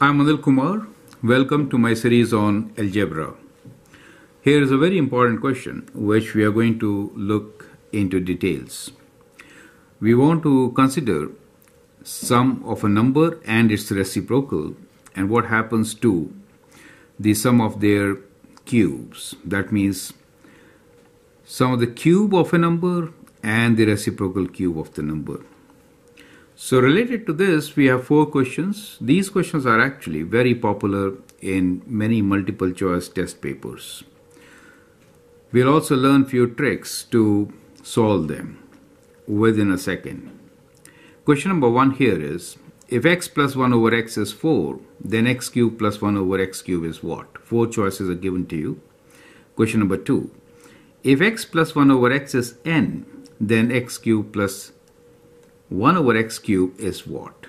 I'm Anil Kumar. Welcome to my series on algebra. Here is a very important question which we are going to look into details. We want to consider sum of a number and its reciprocal and what happens to the sum of their cubes. That means sum of the cube of a number and the reciprocal cube of the number. So related to this, we have four questions. These questions are actually very popular in many multiple choice test papers. We'll also learn few tricks to solve them within a second. Question number one here is, if x plus 1 over x is 4, then x cube plus 1 over x cube is what? Four choices are given to you. Question number two, if x plus 1 over x is n, then x cube plus 1 over x cube is what?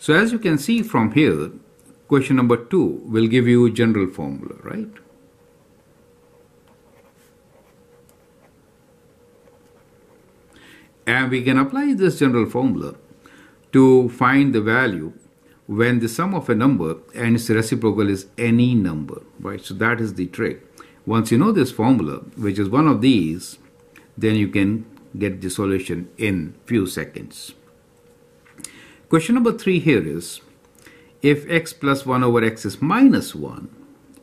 So as you can see from here, question number 2 will give you general formula, right? And we can apply this general formula to find the value when the sum of a number and its reciprocal is any number, right? So that is the trick. Once you know this formula, which is one of these, then you can get the solution in few seconds. Question number three here is, if x plus 1 over x is minus 1,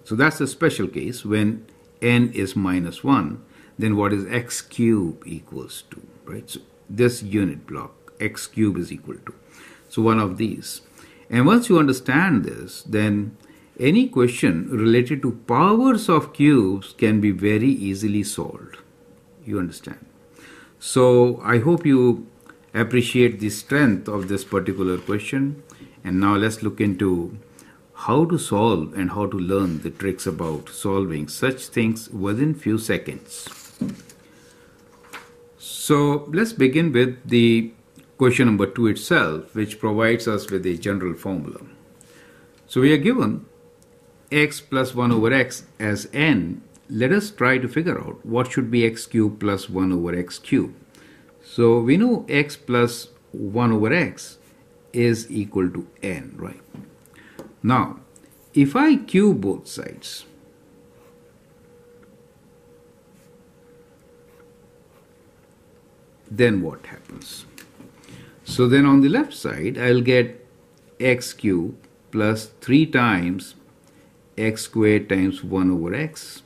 so that's a special case when n is minus 1, then what is x cube equals to, right? So this unit block, x cube is equal to. So one of these. And once you understand this, then any question related to powers of cubes can be very easily solved. You understand? So I hope you appreciate the strength of this particular question. And now let's look into how to solve and how to learn the tricks about solving such things within few seconds. So let's begin with the question number two itself, which provides us with a general formula. So we are given x plus 1 over x as n let us try to figure out what should be x cube plus 1 over x cube. So we know x plus 1 over x is equal to n, right? Now, if I cube both sides, then what happens? So then on the left side, I'll get x cube plus 3 times x squared times 1 over x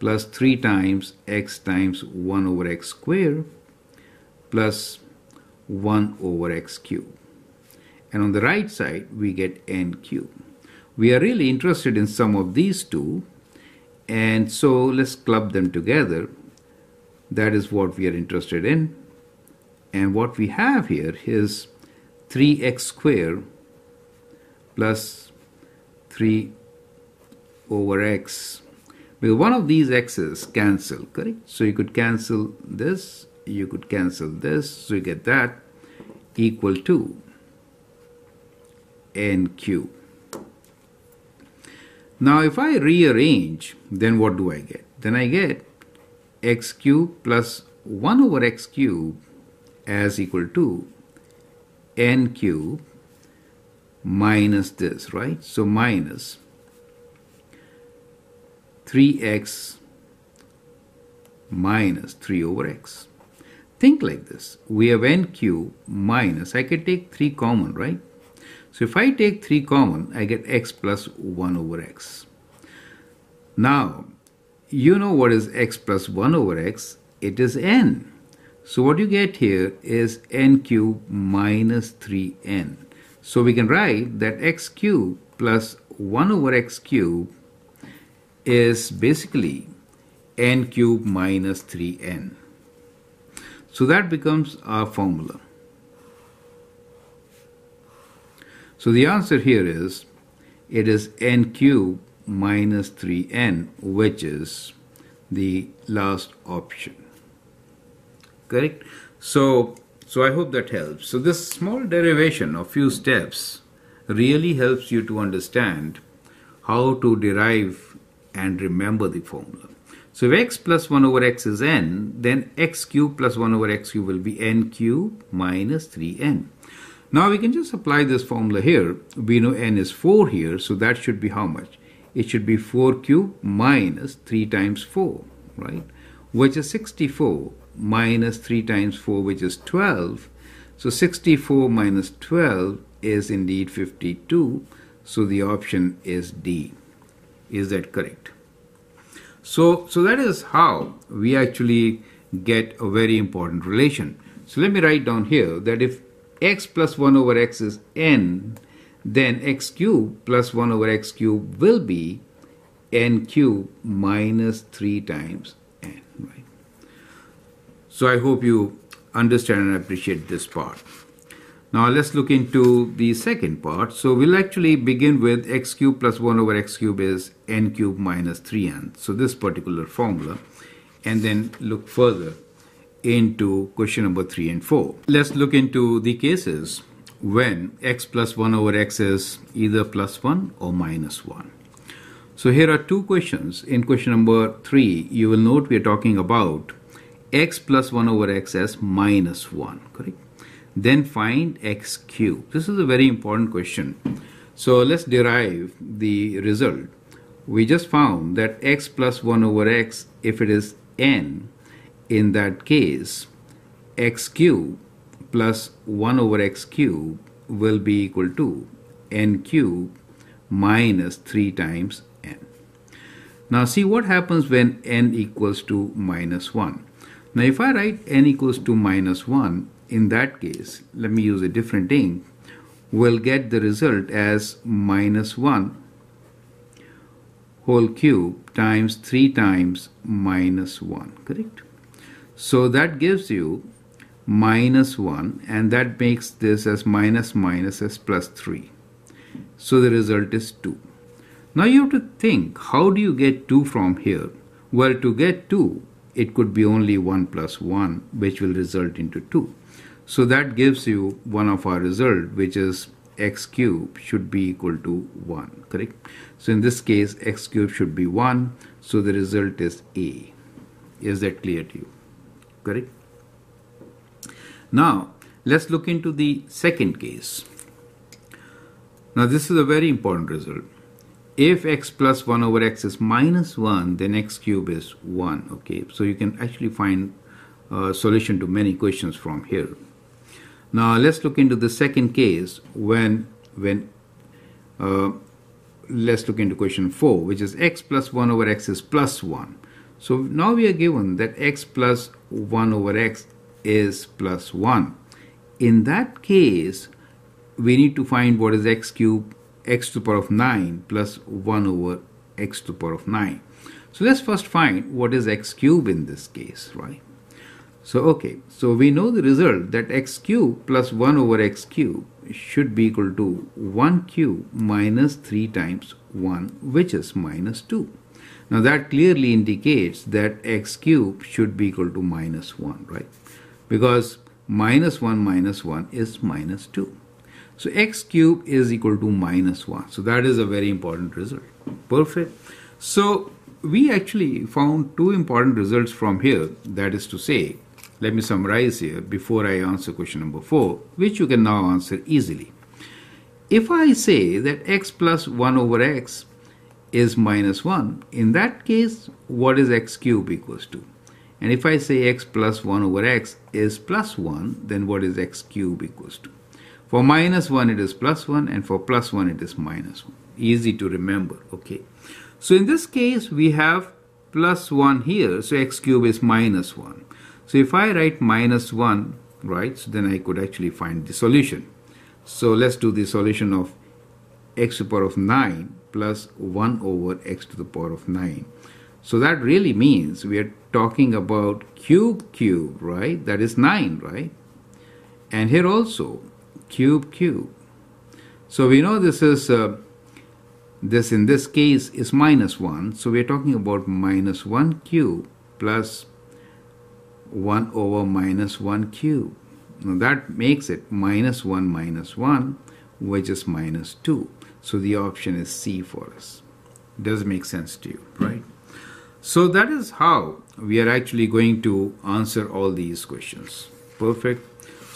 plus 3 times x times 1 over x square plus 1 over x cube. And on the right side, we get n cube. We are really interested in sum of these two. And so let's club them together. That is what we are interested in. And what we have here is 3x square plus 3 over x because one of these x's cancel, correct? So you could cancel this, you could cancel this, so you get that equal to n cube. Now if I rearrange, then what do I get? Then I get x cube plus 1 over x cube as equal to n cube minus this, right? So minus 3x minus 3 over x. Think like this. We have n cube minus, I can take 3 common, right? So if I take 3 common, I get x plus 1 over x. Now, you know what is x plus 1 over x? It is n. So what you get here is n cube minus 3n. So we can write that x cube plus 1 over x cube is basically n cube minus 3n. So that becomes our formula. So the answer here is it is n cube minus 3n which is the last option. Correct? So, so I hope that helps. So this small derivation of few steps really helps you to understand how to derive and remember the formula. So if x plus 1 over x is n, then x cube plus 1 over x cube will be n cube minus 3n. Now we can just apply this formula here. We know n is 4 here, so that should be how much? It should be 4 cube minus 3 times 4, right? Which is 64 minus 3 times 4, which is 12. So 64 minus 12 is indeed 52. So the option is D. Is that correct? So, so that is how we actually get a very important relation. So let me write down here that if x plus 1 over x is n, then x cube plus 1 over x cube will be n cube minus 3 times n. Right? So I hope you understand and appreciate this part. Now let's look into the second part. So we'll actually begin with x cube plus 1 over x cube is n cube minus 3n. So this particular formula and then look further into question number 3 and 4. Let's look into the cases when x plus 1 over x is either plus 1 or minus 1. So here are two questions. In question number 3, you will note we are talking about x plus 1 over x as minus 1, correct? Then find x cube. This is a very important question. So let's derive the result. We just found that x plus 1 over x, if it is n, in that case, x cube plus 1 over x cube will be equal to n cube minus 3 times n. Now see what happens when n equals to minus 1. Now if I write n equals to minus 1, in that case, let me use a different ink, we'll get the result as minus 1 whole cube times 3 times minus 1, correct? So that gives you minus 1 and that makes this as minus minus as plus 3. So the result is 2. Now you have to think, how do you get 2 from here? Well, to get 2, it could be only 1 plus 1, which will result into 2. So that gives you one of our result, which is x cube should be equal to 1, correct? So in this case, x cube should be 1, so the result is A. Is that clear to you? Correct? Now, let's look into the second case. Now, this is a very important result. If x plus 1 over x is minus 1, then x cube is 1. Okay, so you can actually find a solution to many questions from here. Now, let's look into the second case when, when uh, let's look into question 4, which is x plus 1 over x is plus 1. So now we are given that x plus 1 over x is plus 1. In that case, we need to find what is x cube, x to the power of 9 plus 1 over x to the power of 9. So let's first find what is x cube in this case, right? So okay, so we know the result that x cube plus 1 over x cube should be equal to 1 cube minus 3 times 1 which is minus 2. Now that clearly indicates that x cube should be equal to minus 1, right? Because minus 1 minus 1 is minus 2. So x cube is equal to minus 1. So that is a very important result. Perfect. So we actually found two important results from here. That is to say, let me summarize here before I answer question number 4, which you can now answer easily. If I say that x plus 1 over x is minus 1, in that case, what is x cube equals to? And if I say x plus 1 over x is plus 1, then what is x cube equals to? For minus 1 it is plus 1 and for plus 1 it is minus 1. Easy to remember, okay. So in this case we have plus 1 here, so x cube is minus 1. So if I write minus 1, right, so then I could actually find the solution. So let's do the solution of x to the power of 9 plus 1 over x to the power of 9. So that really means we are talking about cube cube, right? That is 9, right? And here also, cube cube. So we know this is, uh, this in this case is minus 1. So we are talking about minus 1 cube plus 1 over minus 1 cube. Now that makes it minus 1 minus 1, which is minus 2. So the option is C for us. Does make sense to you, right? So that is how we are actually going to answer all these questions. Perfect.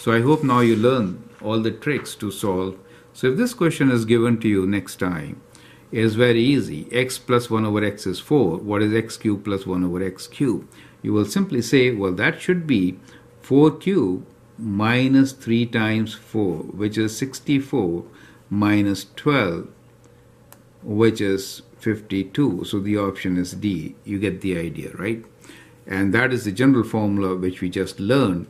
So I hope now you learn all the tricks to solve. So if this question is given to you next time, it is very easy. x plus 1 over x is 4. What is x cubed plus 1 over x cubed? You will simply say, well, that should be 4 cubed minus 3 times 4, which is 64 minus 12, which is 52. So the option is D. You get the idea, right? And that is the general formula which we just learned.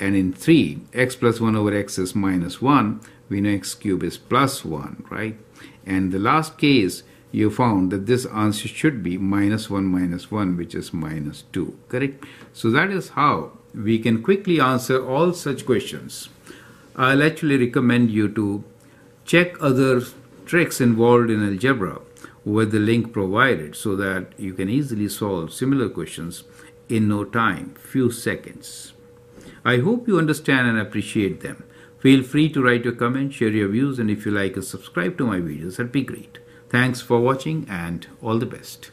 And in 3, x plus 1 over x is minus 1. We know x cubed is plus 1, right? And the last case, you found that this answer should be minus 1 minus 1, which is minus 2, correct? So that is how we can quickly answer all such questions. I'll actually recommend you to check other tricks involved in algebra with the link provided so that you can easily solve similar questions in no time, few seconds. I hope you understand and appreciate them. Feel free to write your comments, share your views, and if you like, subscribe to my videos. That'd be great. Thanks for watching and all the best.